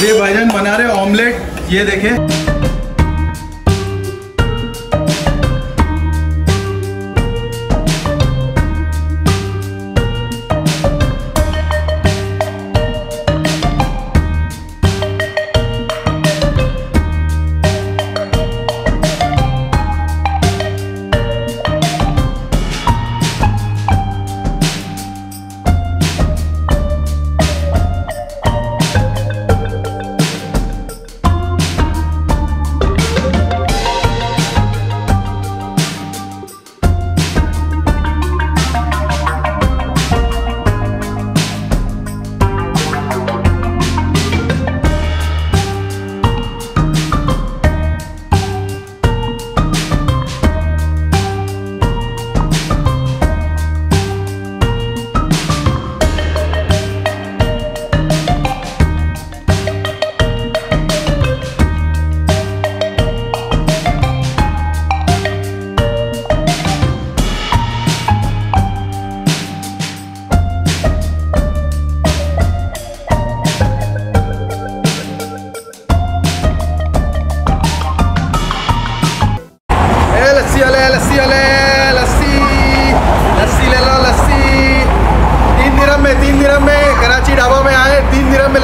ये भाईजान बना रहे ऑमलेट ये देखें।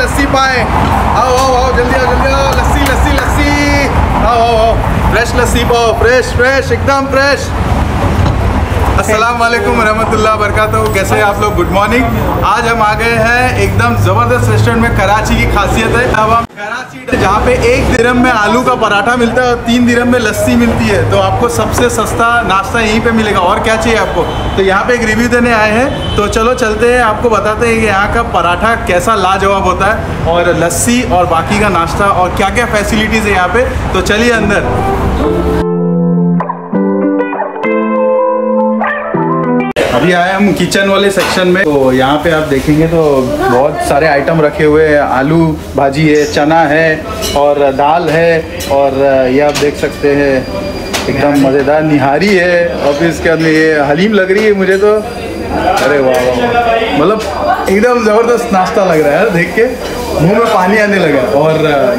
लस्सी पाए। आओ आओ आओ, जल्दी आओ जल्दी आओ। लस्सी लस्सी लस्सी। आओ आओ आओ। फ्रेश लस्सी पाओ, फ्रेश फ्रेश, एकदम फ्रेश। अस्सलाम वालेकुम रहमतुल्लाह बरकातहू। कैसे आप लोग? गुड मॉर्निंग आज हम आ गए हैं एकदम ज़बरदस्त रेस्टोरेंट में कराची की खासियत है। अब हम जहाँ पे एक दिरम में आलू का पराठा मिलता है और तीन दिरम में लस्सी मिलती है तो आपको सबसे सस्ता नाश्ता यहीं पे मिलेगा। और क्या चाहिए आपको? तो यहाँ पे एक रिव्यू देने आए हैं। तो चलो चलते हैं, आपको बताते हैं कि यहाँ का पराठा कैसा लाजवाब होता है और लस्सी और बाकी का नाश्ता और क्या क्या फैसिलिटीज़ है यहाँ पर तो चलिए अंदर। अभी आए हम किचन वाले सेक्शन में। तो यहाँ पे आप देखेंगे तो बहुत सारे आइटम रखे हुए हैं। आलू भाजी है चना है और दाल है और ये आप देख सकते हैं एकदम मज़ेदार निहारी है। और फिर इसके अंदर ये हलीम लग रही है मुझे तो। अरे वाह वाह वाह। मतलब एकदम ज़बरदस्त नाश्ता लग रहा है देख के। मुँह में पानी आने लगा। और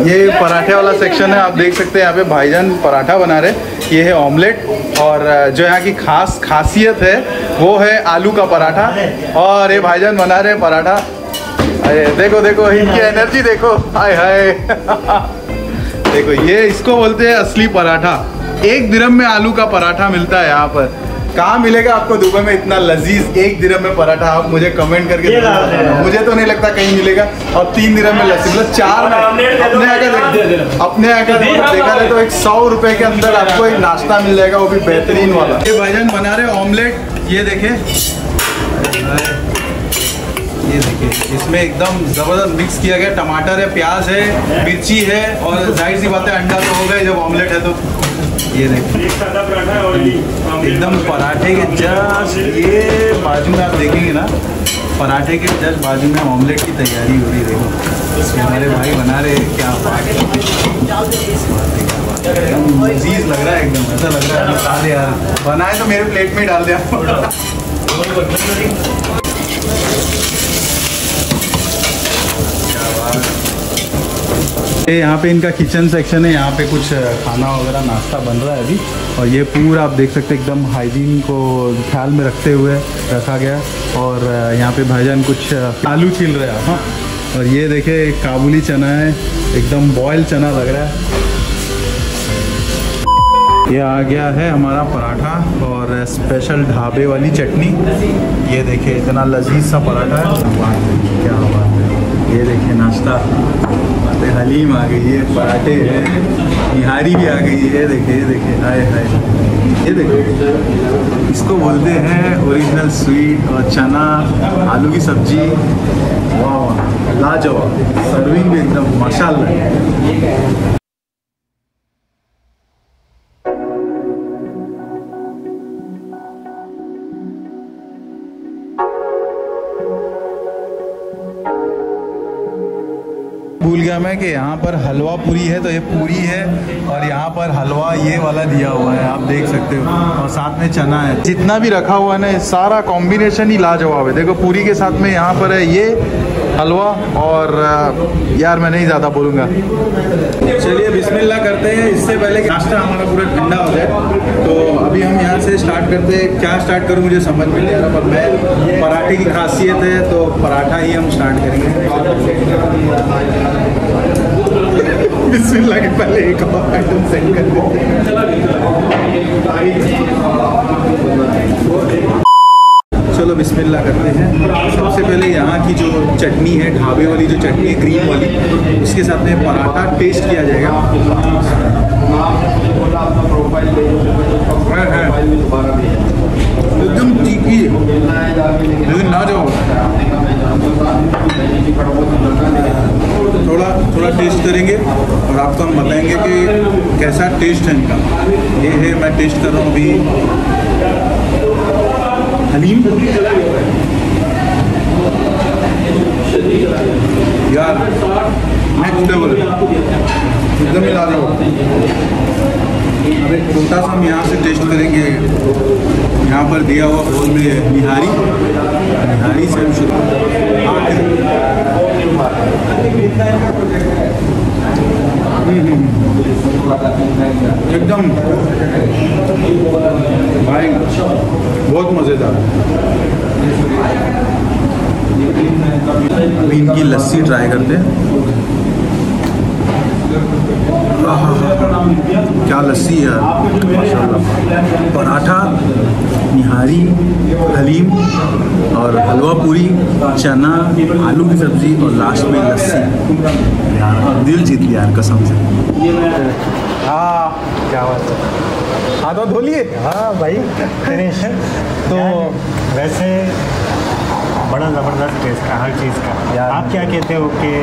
ये पराठे वाला सेक्शन है, आप देख सकते हैं, यहाँ पे भाईजान पराठा बना रहे ये है ऑमलेट और जो यहाँ की खास खासियत है, वो है आलू का पराठा। और ये भाईजान बना रहे पराठा। अरे, देखो देखो, इनकी एनर्जी देखो। हाय हाय। देखो, ये इसको बोलते हैं असली पराठा। एक दिरम में आलू का पराठा मिलता है यहाँ पर। कहाँ मिलेगा आपको दुबई में इतना लजीज एक दिन में पराठा? आप मुझे कमेंट करके है। मुझे तो नहीं लगता कहीं मिलेगा। और तीन दिन में लस्सी। मतलब चार अपने आगे देख अपने आगे देखा। जाए तो एक सौ रुपए के अंदर आपको एक नाश्ता मिल जाएगा। वो भी बेहतरीन वाला। ये भाईजान बना रहे ऑमलेट ये देखे। ये देखिए इसमें एकदम ज़बरदस्त मिक्स किया गया। टमाटर है प्याज है मिर्ची है और ज़ाहिर सी बात है अंडा तो हो गए जब ऑमलेट है तो। ये देखिए। एकदम पराठे के जस्ट ये बाजू में आप देखेंगे ना पराठे के जस्ट बाजू में ऑमलेट की तैयारी हो रही है। देखो हमारे भाई बना रहे हैं क्या बात। एकदम लजीज लग रहा है एकदम ऐसा लग रहा है खा ले यार। बनाए तो मेरे प्लेट में डाल दिया ये यहाँ पे इनका किचन सेक्शन है, यहाँ पे कुछ खाना वगैरह, नाश्ता बन रहा है अभी। और ये पूरा आप देख सकते हैं, एकदम हाइजीन को ख्याल में रखते हुए रखा गया। और यहाँ पे भाईजान कुछ आलू छिल रहे हैं हाँ। और ये देखे काबुली चना है, एकदम बॉयल चना लग रहा है। ये आ गया है हमारा पराठा और स्पेशल ढाबे वाली चटनी। ये देखिए, इतना लजीज सा पराठा है। क्या बात है। ये देखिए, नाश्ता। है, हलीम आ गई है पराठे है निहारी भी आ गई है देखे देखिए देखिए हाय हाय। ये देखो इसको बोलते हैं ओरिजिनल स्वीट और चना आलू की सब्ज़ी। वाह लाजवाब। सर्विंग भी एकदम माशाल्लाह। भूल गया मैं कि यहाँ पर हलवा पूरी है तो ये पूरी है और यहाँ पर हलवा ये वाला दिया हुआ है, आप देख सकते हो। और साथ में चना है। जितना भी रखा हुआ है ना सारा कॉम्बिनेशन ही लाजवाब है। देखो, पूरी के साथ में यहाँ पर है ये हलवा और यार मैं नहीं ज़्यादा बोलूँगा। चलिए, बिस्मिल्लाह करते हैं। इससे पहले कि नाश्ता हमारा पूरा ठंडा हो जाए तो अभी हम यहाँ से स्टार्ट करते हैं। क्या स्टार्ट करूँ, मुझे समझ में नहीं आ रहा, पर मैं पराठे की खासियत है तो पराठा ही हम स्टार्ट करेंगे। बिस्मिल्लाह के पहले एक और आइटम सेंड कर चलो बिस्मिल्लाह करते हैं। सबसे पहले यहाँ की जो चटनी है ढाबे वाली जो चटनी है ग्रीन वाली उसके साथ में पराठा टेस्ट किया जाएगा। है, है। एकदम तीखी लेकिन ना जाओ। थोड़ा थोड़ा टेस्ट करेंगे और आपको हम बताएँगे कि कैसा टेस्ट है इनका। ये है मैं टेस्ट कर रहा हूँ अभी। हलीम यार नेक्स्ट लेवल एकदम लाजवाब अब एक छोटा सा हम यहाँ से टेस्ट करेंगे। यहाँ पर दिया हुआ बोल में निहारी। निहारी से हम शुरू। एकदम। बहुत मज़ेदार। अभी इनकी लस्सी ट्राई करते। हैं क्या लस्सी है? पराठा निहारी हलीम और हलवा पूरी चना आलू की सब्ज़ी और लास्ट में लस्सी। यार दिल जीत लिया यार कसम से। हाँ क्या बात है। हाथ धो लिए? हाँ भाई। फिनिश तो वैसे बड़ा ज़बरदस्त टेस्ट का हर चीज़ का। यार। आप क्या कहते हो कि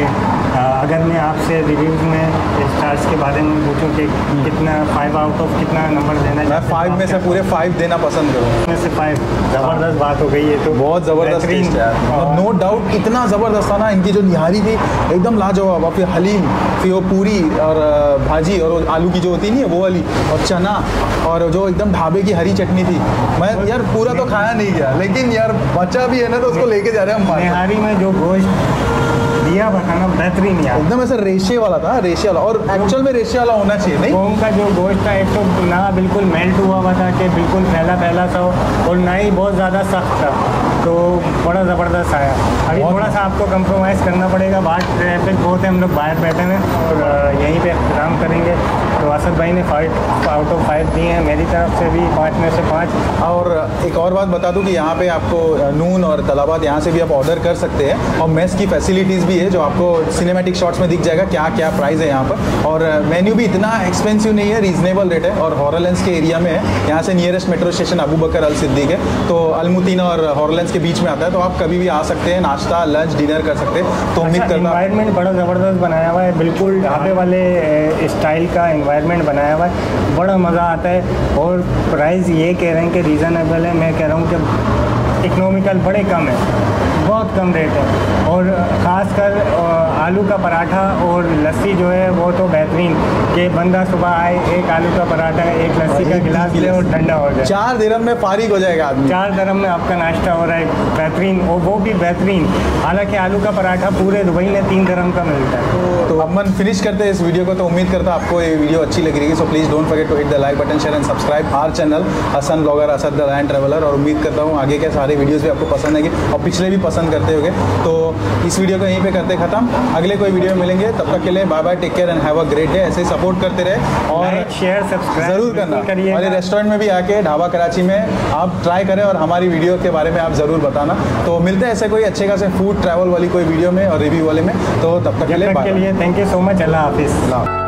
अगर मैं आपसे रिव्यूज़ में स्टार्स के बारे में पूछूँ कि कितना फाइव आउट ऑफ़ कितना नंबर देना मैं फाइव में से पूरे फाइव देना पसंद करूँगा में से फाइव ज़बरदस्त बात हो गई है तो। बहुत ज़बरदस्त टेस्ट है यार। और नो डाउट इतना ज़बरदस्त था ना इनकी जो निहारी थी एकदम लाजवाब। और फिर हलीम फिर वो पूरी और भाजी और आलू की जो होती नहीं है वो वाली और चना और जो एकदम ढाबे की हरी चटनी थी। मैं यार पूरा तो खाया नहीं गया लेकिन यार बच्चा भी है ना तो उसको लेके जा रहे हैं हम बाहर। निहारी में जो गोश्त दिया बताना बेहतरीन यार। एकदम ऐसा रेशे वाला था रेशे वाला। और एक्चुअल में रेशे वाला होना चाहिए नहीं? गोम का जो गोश्त था एक तो ना बिल्कुल मेल्ट हुआ हुआ था कि बिल्कुल फैला फैला था और ना ही बहुत ज़्यादा सख्त था। तो बड़ा ज़बरदस्त आया। अभी थोड़ा सा आपको कंप्रोमाइज़ करना पड़ेगा बाहर ट्रैफ़िक बहुत है हम लोग बाहर बैठे हैं और यहीं पे एहतराम करेंगे। तो भाई ने फाइव आउट ऑफ़ फाइव दिए हैं मेरी तरफ़ से भी पाँच में से पाँच। और एक और बात बता दूँ कि यहाँ पे आपको नून और तलाबात यहाँ से भी आप ऑर्डर कर सकते हैं। और मेस की फैसिलिटीज़ भी है जो आपको सिनेमेटिक शॉट्स में दिख जाएगा क्या क्या प्राइस है यहाँ पर। और मेन्यू भी इतना एक्सपेंसिव नहीं है रीजनेबल रेट है। और हॉरलेंस के एरिया में है यहाँ से nearest metro station Abu Bakr Al Siddique है। तो अलमुतीना और हॉरलेंस के बीच में आता है तो आप कभी भी आ सकते हैं नाश्ता लंच डिनर कर सकते हैं। तो उम्मीद करना इन्वायरमेंट बड़ा ज़बरदस्त बनाया हुआ है बिल्कुल ढाबे वाले स्टाइल का इन्वायरमेंट बनाया हुआ है। बड़ा मज़ा आता है और प्राइस ये कह रहे हैं कि रीज़नेबल है। मैं कह रहा हूँ कि इकनॉमिकल बड़े कम है। बहुत कम रेट है। और ख़ासकर आलू का पराठा और लस्सी जो है वो तो बेहतरीन कि बंदा सुबह आए एक आलू का पराठा एक लस्सी का गिलास ले और ठंडा हो जाए। चार दिरम में फारिग हो जाएगा आदमी। चार दरम में आपका नाश्ता हो रहा है बेहतरीन और वो भी बेहतरीन। हालाँकि आलू का पराठा पूरे दुबई में तीन धर्म का मिलता है। तो अब मन फिनिश करते हैं इस वीडियो को तो उम्मीद करता हूँ आपको ये वीडियो अच्छी लगी रहेगी। So please don't forget to hit the like button share and subscribe our channel Hasan blogger Asad the land traveller और उम्मीद करता हूँ आगे के सारे वीडियोस भी आपको पसंद आएँगे। और पिछले भी पसंद करते होंगे। तो इस वीडियो को यहीं पे करते खत्म। अगले कोई वीडियो में मिलेंगे। तब तक के लिए bye bye take care and have a great day ऐसे सपोर्ट करते रहे। और शेयर सब्सक्राइब ज़रूर करना। हमारे रेस्टोरेंट में भी आके ढाबा कराची में आप ट्राई करें और हमारी वीडियो के बारे में आप ज़रूर बताना। तो मिलते हैं ऐसे कोई अच्छे खासे फ़ूड ट्रैवल वाली कोई वीडियो में और रिव्यू वाले में। तो तब तक के लिए थैंक यू सो मच अल्लाह हाफिज़।